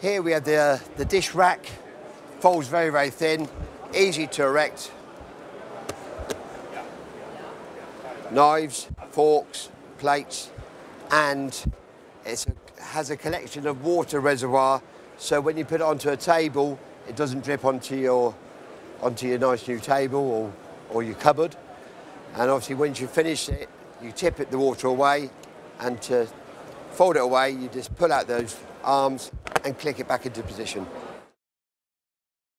Here we have the, the dish rack, folds very, very thin, easy to erect. Knives, forks, plates, and it has a collection of water reservoir, so when you put it onto a table, it doesn't drip onto your, onto your nice new table or, or your cupboard. And obviously once you finish it, you tip it the water away, and to fold it away, you just pull out those arms and click it back into position.